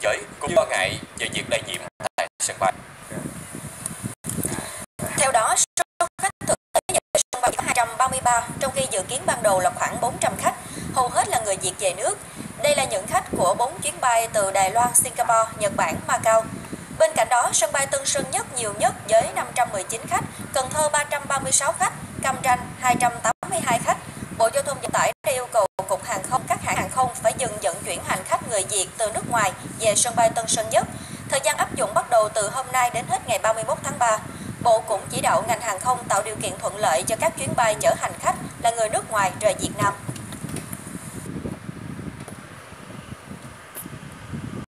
giới cũng lo ngại về việc lây nhiễm tại sân bay. Theo đó, số khách thực tế nhập sân bay có 233, trong khi dự kiến ban đầu là khoảng 400 khách, hầu hết là người Việt về nước. Đây là những khách của 4 chuyến bay từ Đài Loan, Singapore, Nhật Bản, Macau. Bên cạnh đó, sân bay Tân Sơn Nhất nhiều nhất với 519 khách, Cần Thơ 336 khách, Cam Ranh 282 khách. Bộ Giao thông Vận tải đã yêu cầu Cục Hàng không các hãng hàng không phải dừng người Việt từ nước ngoài về sân bay Tân Sơn Nhất. Thời gian áp dụng bắt đầu từ hôm nay đến hết ngày 31 tháng 3. Bộ cũng chỉ đạo ngành hàng không tạo điều kiện thuận lợi cho các chuyến bay chở hành khách là người nước ngoài rời Việt Nam.